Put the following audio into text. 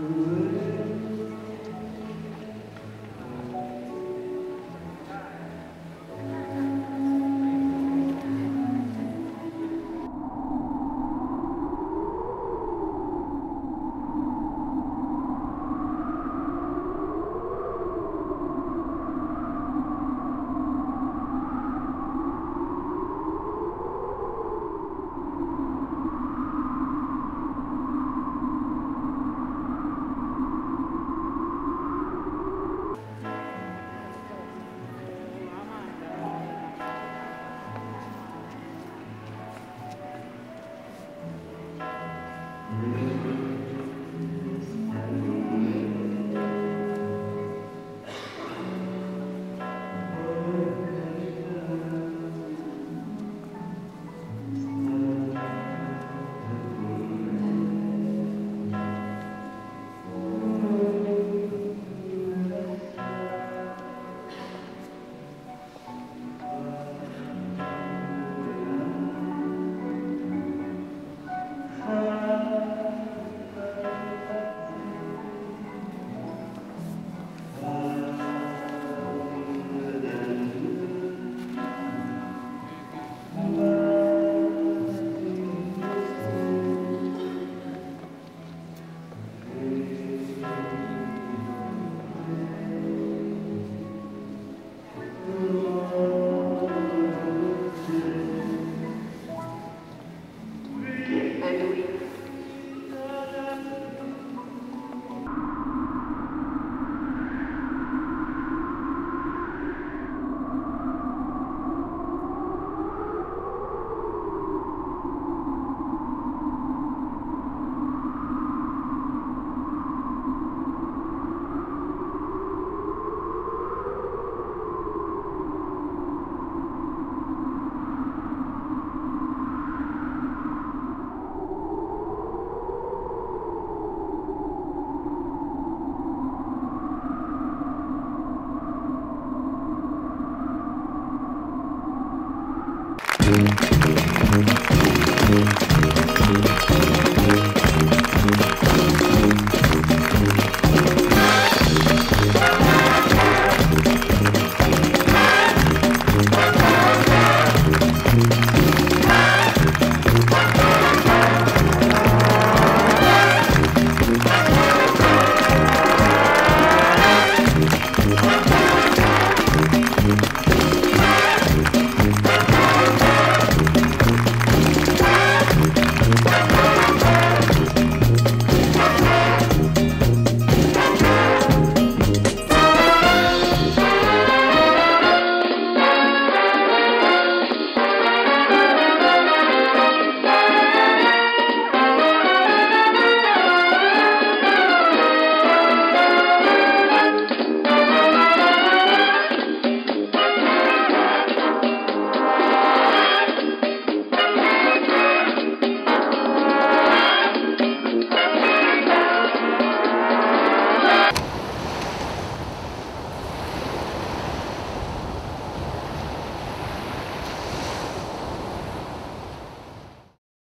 Good.